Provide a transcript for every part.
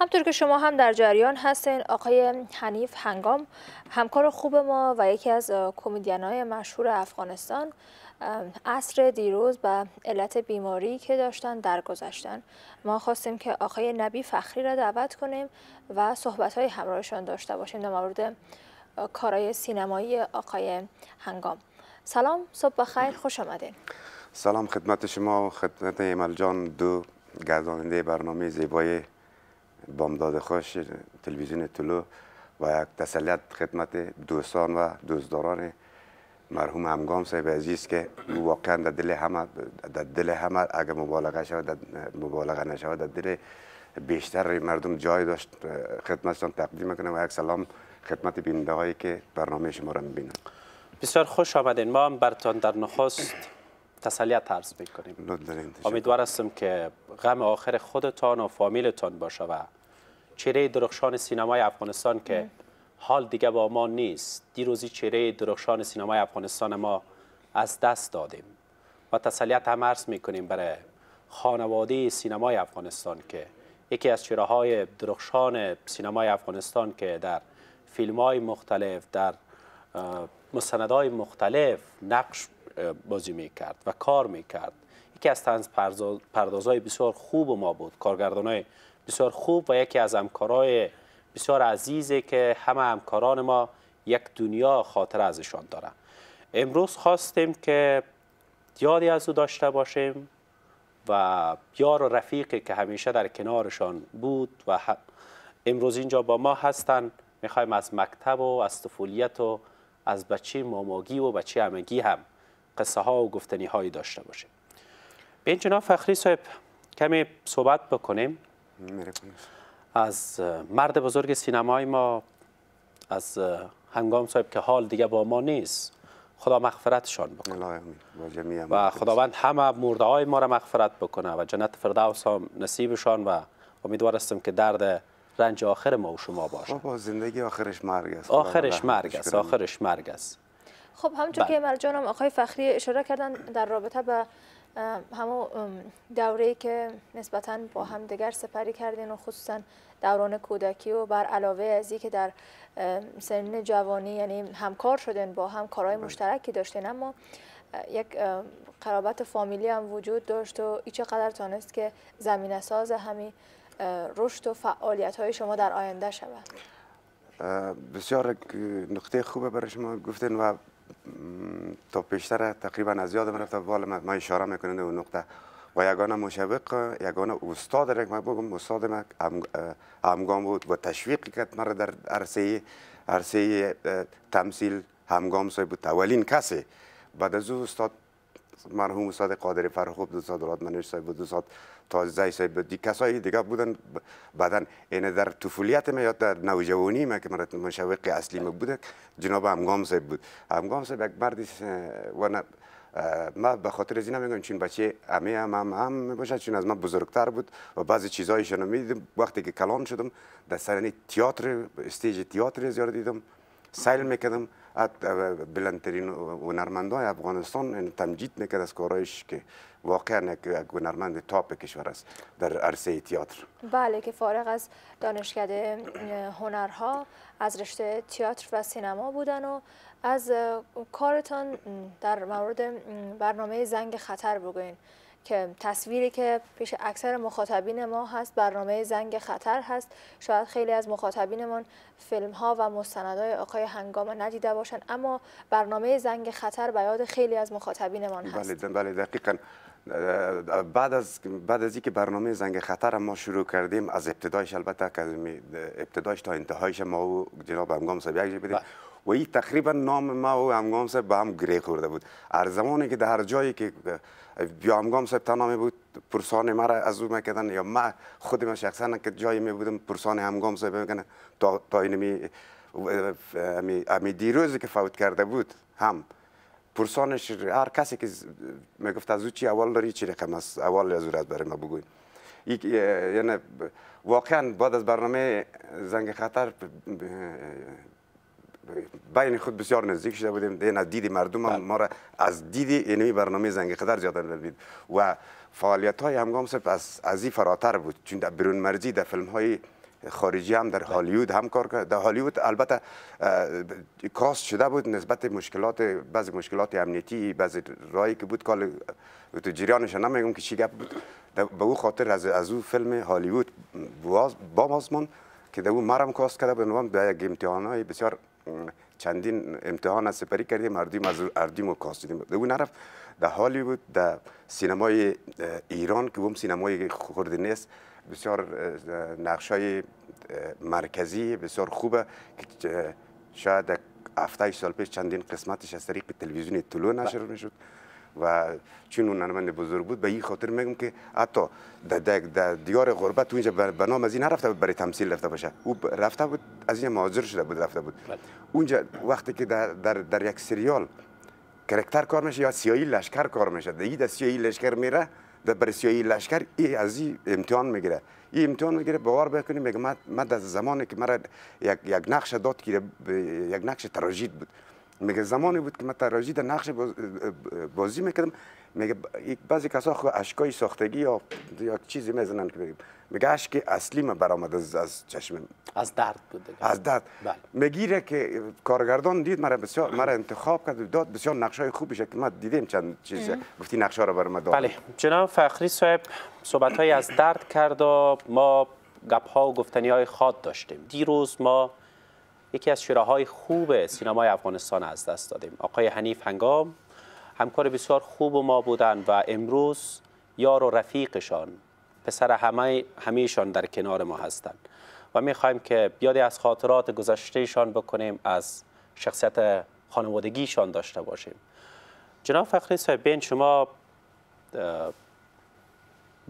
همطور که شما هم در جریان هستین آقای حنیف هنگام همکار خوب ما و یکی از کمدین های مشهور افغانستان عصر دیروز به علت بیماری که داشتن درگذشتن. ما خواستیم که آقای نبی فخری را دعوت کنیم و صحبت های همراهشان داشته باشیم در مورد کارای سینمایی آقای هنگام. سلام صبح بخیر خوش آمدین. سلام خدمت شما خدمت ایمال جان دو گرداننده برنامه زیبای بامداد خوش تلویزیون طلو و یک تسلیت خدمت دوستان و دوستداران مرحوم همگام صاحب عزیز که واقعا در دل همه در دل همه اگر مبالغه شود در مبالغه نشود در دل بیشتر مردم جای داشت خدمتشان تقدیم کنم و یک سلام خدمت بیننده هایی که برنامه شما را می‌بینن بسیار خوش آمدین. ما هم برتان در نخست تسلیت عرض می‌کنیم. امیدوار هستم که غم آخر خودتان و فامیلتان باشه و چهره درخشان سینمای افغانستان که حال دیگه با ما نیست. دیروزی چهره درخشان سینمای افغانستان ما از دست دادیم. و تسلیت هم عرض می‌کنیم برای خانواده سینمای افغانستان که یکی از چهره های درخشان سینمای افغانستان که در فیلم های مختلف در مستندهای مختلف نقش بازی می‌کرد و کار می‌کرد. یکی از تنز پردازهای بسیار خوب ما بود. کارگردان بسیار خوب و یکی از همکارای بسیار عزیزه که همه همکاران ما یک دنیا خاطر ازشان داره امروز خواستیم که یادی از او داشته باشیم و یار و رفیقی که همیشه در کنارشان بود و امروز اینجا با ما هستن. می‌خوایم از مکتب و از طفولیت و از بچه ماماگی و بچه همگی هم قصه ها و گفتنی هایی داشته باشیم. به این جناب فخری صاحب کمی صحبت بکنیم. از مرد بزرگ سینمای ما از هنگام صاحب که حال دیگه با ما نیست خدا مغفرتشان بکنه. و خداوند همه مرده های ما را مغفرت بکنه و جنت فردوس هم نصیبشان و امیدوار هستم که درد رنج آخر ما و شما باشه. بابا زندگی آخرش مرگ است. آخرش مرگ است آخرش مرگ است. خب همونطور که مرجانم آقای فخری اشاره کردن در رابطه به همون دوره‌ای که نسبتا با هم دیگر سپری کردین و خصوصا دوران کودکی و بر علاوه از که در سنین جوانی یعنی همکار شدن با هم کارهای بله. مشترکی داشتین اما یک قرابت فامیلی هم وجود داشت و ای چقدر تانست که زمین ساز همین رشد و فعالیت های شما در آینده شود بسیار نقطه خوبه برای شما گفتن و تا پیشتر تقریبا از یادم رفته والا ما اشاره می‌کنند اون نقطه. و یگانه مشوق یگانه استاد را ما بگم استاد ما همگام بود و تشویق کرد مرا در عرصه عرصه تمثیل همگام صاحب بود. اولین کسی بعد از او استاد مرحوم استاد قادر فرخ بود استاد منش صاحب بود استاد تازه صاحب بود. دی کسایی دیگه بودن بعدا این در طفولیت ما یا در نوجوانی ما که مرا مشوق اصلی ما بود جناب همگام صاحب بود. همگام صاحب یک مردی و ما به خاطر از میگم چون بچه همه هم هم, هم چون از من بزرگتر بود و بعضی چیزایشون می‌دیدم. وقتی که کلان شدم در سرنی تئاتر استیج تئاتر زیاد دیدم سیل می‌کردم. بلندترین هنرمندان افغانستان یعنی تمجید می‌کرد از کارایش که واقعا یک هنرمند تاپ کشور است در عرصه تئاتر. بله که فارغ از دانشکده هنرها از رشته تئاتر و سینما بودن و از کارتان در مورد برنامه زنگ خطر بگوین. که تصویری که پیش اکثر مخاطبین ما هست برنامه زنگ خطر هست. شاید خیلی از مخاطبینمان فیلم ها و مستندهای آقای هنگام ندیده باشند اما برنامه زنگ خطر به یاد خیلی از مخاطبینمان هست. بله بله دقیقا. بعد از بعد از اینکه برنامه زنگ خطر ما شروع کردیم از ابتدایش البته که ابتدایش تا انتهایش ما و جناب هنگام صاحب یک بدیم و این تقریبا نام ما و همگام صاحب به هم گره خورده بود. هر زمانی که در هر جایی که یا همگام صاحب تنها بود پرسان مرا از او می‌کردن یا ما خود من شخصا که جایی می بودم پرسان همگام صاحب می‌کنه تا تا اینمی امی دیروزی که فوت کرده بود هم. پرسانش هر کسی که می‌گفت از او چی اول داری چی رقم است؟ اول از او برای ما بگوی. یعنی واقعا بعد از برنامه زنگ خطر بین خود بسیار نزدیک شده بودیم. این از دید مردم هم ما را از دید اینمی برنامه زنگ خطر زیاده دید و فعالیت های همگام صرف از از این فراتر بود. چون در برون مرزی در فیلم های خارجی هم در هالیوود هم کار کرد. در هالیوود البته کاست شده بود نسبت مشکلات بعضی مشکلات امنیتی بعضی رایی که بود کال تو جریانش نمیگم که چی گپ بود. به او خاطر از از او فیلم هالیوود با آسمان که در او مرم کاست کرده بود. در یک امتحان های بسیار چندین امتحان از سپری کردیم مردم از اردیم و کاست دیدیم در او نرفت در هالیوود در سینمای ایران که اون سینمای خورده نیست بسیار نقش های مرکزی بسیار خوبه که شاید هفته سال پیش چندین قسمتش از طریق تلویزیون طلوع نشر می‌شد. و چون اون نماینده بزرگ بود به این خاطر میگم که حتی در دیار غربت اونجا به نام از این نرفته بود برای تمثیل رفته باشه. او رفته بود از این مهاجر شده بود رفته بود. بله. اونجا وقتی که در, در, در یک سریال کرکتر کار میشه یا سیایی لشکر کار میشه در سیایی لشکر میره در برای سیایی لشکر ای از این امتحان می‌گیره. این امتحان می‌گیره باور بکنیم میگه من در زمانی که مرا یک, یک نقش داد که یک نقش تراژید بود. میگه زمانی بود که من تراژید نقش بازی می‌کردم میگه بعضی کسا خو اشکای ساختگی یا یا چیزی می‌زنن که بگیم. میگه اشک اصلی من برآمد از از چشم؟ از درد بود از درد. بله. می‌گیره که کارگردان دید مرا بسیار مرا انتخاب کرد داد بسیار نقش های خوبی که ما دیدیم چند چیز گفتی نقشه رو برام داد. بله. جناب فخری صاحب صحبت های از درد کرد و ما گپ ها و گفتنی های خاط داشتیم. دیروز ما یکی از شراهای خوب سینمای افغانستان از دست دادیم. آقای حنیف هنگام همکار بسیار خوب ما بودند و امروز یار و رفیقشان پسر همه همیشان در کنار ما هستند. و می‌خوایم که بیادی از خاطرات گذشتهشان بکنیم از شخصیت خانوادگیشان داشته باشیم. جناب فخری صاحب بین شما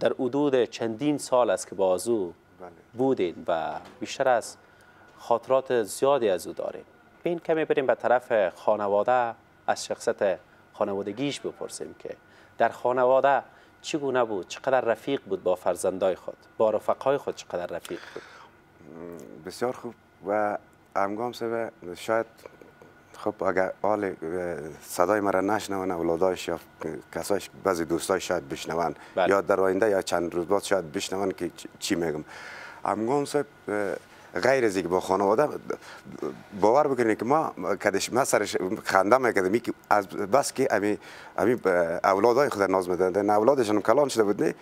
در حدود چندین سال است که بازو بله. بودین و بیشتر از خاطرات زیادی از او داریم. بین کمی بریم به طرف خانواده از شخصیت خانوادگیش بپرسیم که در خانواده چگونه بود؟ چقدر رفیق بود با فرزندای خود؟ با رفقای خود چقدر رفیق بود؟ بسیار خوب و امگام سبه شاید خب اگر حال صدای مرا نشنون اولادایش یا کسایش بعضی دوستای شاید بشنون بله. یا در آینده یا چند روز بعد شاید بشنون که چی میگم. امگام صاحب غیر از اینکه با خانواده باور بکنید که ما کدش ما سرش خنده می‌کردیم که از بس که امی امی اولادای خود ناز می‌دادن. اولادشون کلان شده بود نه؟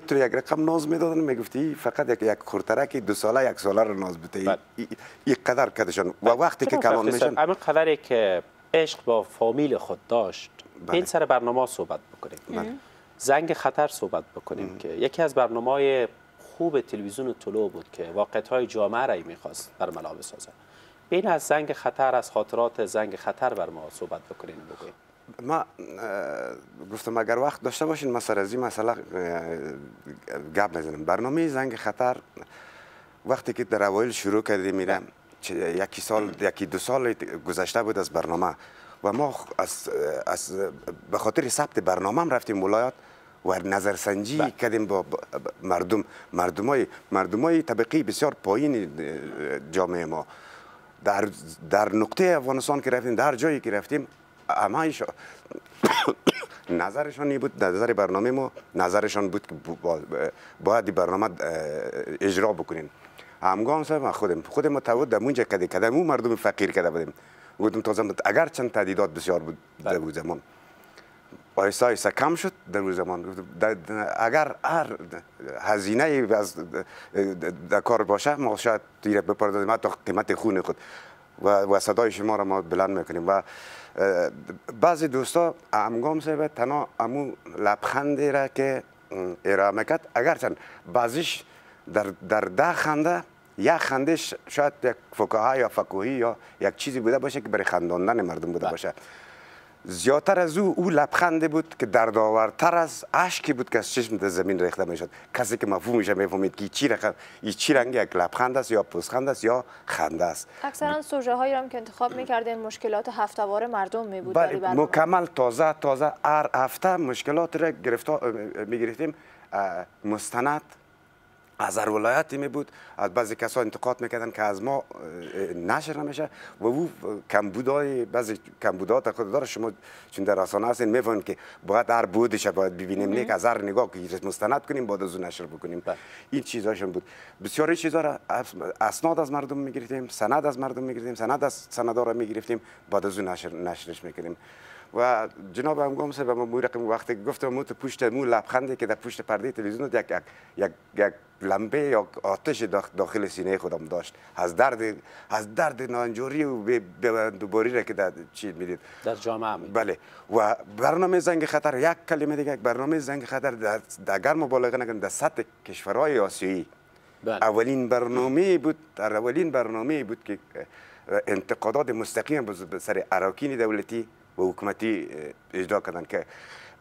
تو یک رقم ناز می‌دادن. می‌گفتی فقط یک یک خورترک دو ساله یک ساله رو ناز بده. بله. این قدر کدشون و بله. وقتی که کلان میشن اما قدری که عشق با فامیل خود داشت این بله. سر برنامه صحبت بکنیم. زنگ خطر صحبت بکنیم که یکی از برنامه خوب تلویزیون طلوع بود که واقعیت های جامعه را می‌خواست بر ملا بسازه بین از زنگ خطر از خاطرات زنگ خطر بر ما صحبت بکنین بگویم ما گفتم اگر وقت داشته باشین ما سر از این مسئله گپ نزنیم. برنامه زنگ خطر وقتی که در اوایل شروع کرده میرم یکی سال یکی دو سال گذشته بود از برنامه. و ما از, از به خاطر ثبت برنامه هم رفتیم ولایات و نظرسنجی بله. کردیم با مردم مردمای مردمای طبقی بسیار پایین جامعه ما در در نقطه افغانستان که رفتیم در جایی که رفتیم همه نظرشان بود نظر برنامه ما نظرشان بود که باید برنامه اجرا بکنیم همگان صاحب خودم خودم متعود در اونجا کده کدم اون مردم فقیر کده بودیم بودم تازه اگر چند تعدیدات بسیار بود در بله. زمان آیسته آیسته کم شد در روز زمان اگر هر هزینه از در کار باشه ما شاید دیره بپردازیم. حتی قیمت خون خود. و, و صدای شما را ما بلند می‌کنیم. و بعضی دوستا امگام سه تنها امو لبخندی را که ارائه می‌کرد. اگرچند بعضیش در, در ده خنده یک خندش شاید یک فکاهه یا فکوهی یا یک چیزی بوده باشه که برای خنداندن مردم بوده بله. باشه. زیادتر از او او لبخنده بود که دردآورتر از اشکی بود که از چشم زمین ریخته می‌شد. کسی که مفهومش می‌فهمید که چی رقم چی رنگ یک لبخند است یا پوزخند است یا خنده است. اکثرا سوژه هایی هم که انتخاب می‌کردین مشکلات هفتوار مردم می بود بله مکمل تازه تازه هر هفته مشکلات را گرفتا می‌گرفتیم مستند. از هر ولایتی می بود. از بعضی کسا انتقاد می‌کردن که از ما نشر نمیشه. و او کمبودای بعضی کمبودات خود داره شما چون در رسانه هستین می‌فهمید که باید هر بودش باید ببینیم. نیک از هر نگاه که مستند کنیم بعد از نشر بکنیم. بله. این چیزاشون بود. بسیاری چیزا را اسناد از مردم می‌گرفتیم سند از مردم می‌گرفتیم سند از سندارا می‌گرفتیم بعد از نشر نشرش می‌کنیم و جناب هم به ما رقم وقتی گفتم مو پشت مو لبخندی که در پشت پرده تلویزیون یک یک یک لمبه یا آتش داخل سینه خودم داشت. از درد از درد نانجوری و دوباری را که در چی می‌دید. در جامعه بله. و برنامه زنگ خطر یک کلمه دیگه برنامه زنگ خطر در در مبالغه نکنم در سطح کشورهای آسیایی. بله. اولین برنامه بود در اولین برنامه بود که انتقادات مستقیم به سر اراکین دولتی و حکومتی اجرا کردن که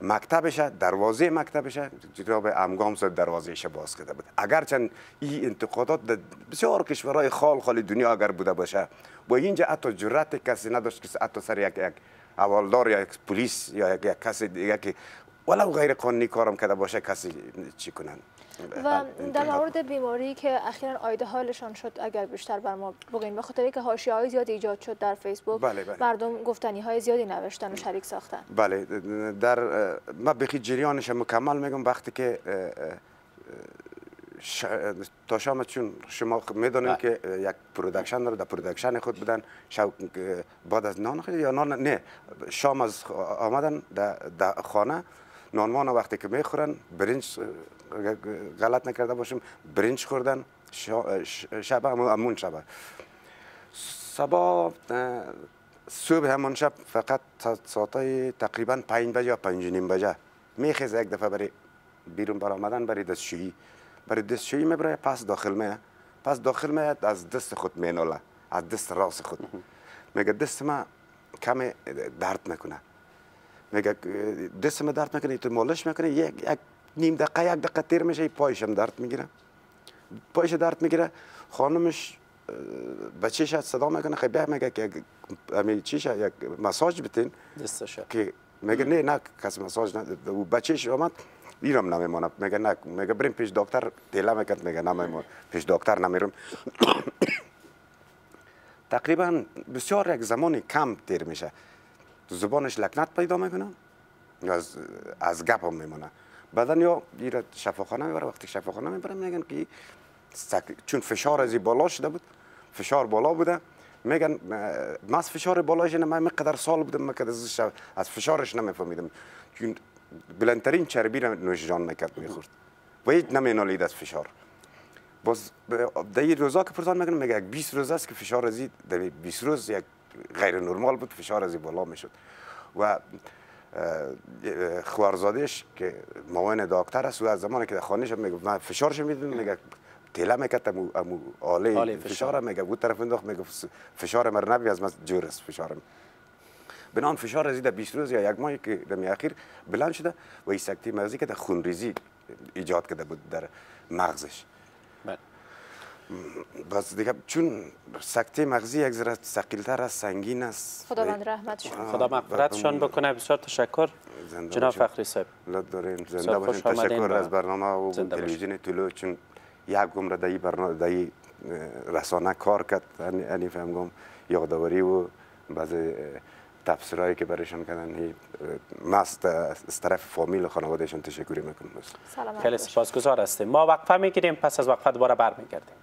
مکتبش دروازه مکتبش جناب امگام صاحب دروازهش باز کرده بود. اگرچند این انتقادات در بسیار کشورهای خال خال دنیا اگر بوده باشه با اینجا حتی جرأت کسی نداشت که حتی سر یک یک اولدار یا پلیس یا یک, کسی دیگه که ولو غیر قانونی کارم کرده باشه کسی چی کنن؟ و در مورد بیماری که اخیرا آیده حالشان شد اگر بیشتر بر ما بگین به خاطر که حاشیه های زیاد ایجاد شد در فیسبوک بله بله. مردم گفتنی های زیادی نوشتن و شریک ساختن بله در ما بخی جریانش مکمل میگم وقتی که ش... تا شام چون شما می‌دونید بله. که یک پرودکشن داره در پرودکشن خود بودن شو بعد از نان یا نان نه شام از آمدن در خانه نانوان وقتی که می‌خورن برنج غلط نکرده باشیم برنج خوردن شب همون شب. صبح صبح همون شب فقط ساعتای تقریبا پنج بجه یا پنج نیم بجه میخیزه یک دفعه برای بیرون برآمدن برای دستشویی برای دستشویی می‌بره پس داخل میه پس داخل میه از دست خود مینوله از دست راست خود. میگه دست ما کم درد می‌کنه میگه دست ما درد می‌کنه تو مالش می‌کنه یک یک نیم دقیقه یک دقیقه تیر میشه پایشم درد می‌گیره. پایش درد می‌گیره. خانمش بچهش صدا می‌کنه. خیلی به میگه که امی چیش یک مساج بتین. دستش که میگه نه نه کس مساج نه. و بچهش آمد ایرم نمیمونه. میگه نه میگه بریم پیش دکتر. تیلا می‌کرد میگه نمیمونه. پیش دکتر نمیرم. تقریبا بسیار یک زمانی کم تیر میشه. زبانش لکنت پیدا می‌کنه از از گپ هم میمونه. بعدا یا ایره شفاخانه می‌بره. وقتی شفاخانه می‌بره میگن که چون فشار از بالا شده بود فشار بالا بوده. میگن از فشار بالایش نه من قدر سال بودم من از فشارش نمیفهمیدم. چون بلندترین چربی را نوش جان می‌کرد می‌خورد. و هیچ نمینالید از فشار. باز در این روزا که پرسان می‌کنم میگه یک 20 روز است که فشار در 20 روز یک غیر نرمال بود فشار ازی بالا می‌شد. و خوارزادش که معاون دکتر است و از زمانی که در خانه شد میگه من فشارش می‌دونم میگه تیله می‌کرد امو امو آله فشار میگه بود طرف انداخت میگه فشار مر نبی از من جور است فشارم بنان فشار رسید 20 روز یا یک ماه که در اخیر بلند شده و این سکته مغزی که در خونریزی ایجاد کرده بود در مغزش. باز دیگه چون سکته مغزی یک ذره ثقیل‌تر است سنگین است. خداوند رحمتشون خدا مغفرتشان بکنه. بسیار تشکر. جناب فخری صاحب. دارین. زنده باشین. تشکر از برنامه و تلویزیون طلوع. چون یک گم در برنامه در رسانه کار کرد. یعنی فهمم یادآوری و بعضی تفسیرهایی که برایشان کردن. مست از طرف فامیل خانوادهشان تشکری می‌کنم. خیلی سپاسگزار هستیم. ما وقفه می‌گیریم. پس از وقفه دوباره برمیگردیم.